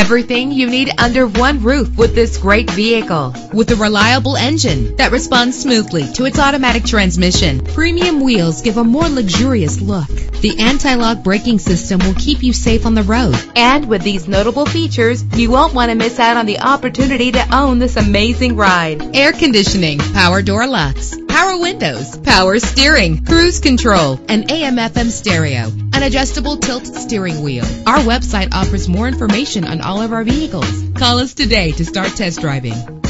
Everything you need under one roof with this great vehicle. With a reliable engine that responds smoothly to its automatic transmission, premium wheels give a more luxurious look. The anti-lock braking system will keep you safe on the road. And with these notable features, you won't want to miss out on the opportunity to own this amazing ride. Air conditioning, power door locks, power windows, power steering, cruise control, and AM FM stereo, an adjustable tilt steering wheel. Our website offers more information on all of our vehicles. Call us today to start test driving.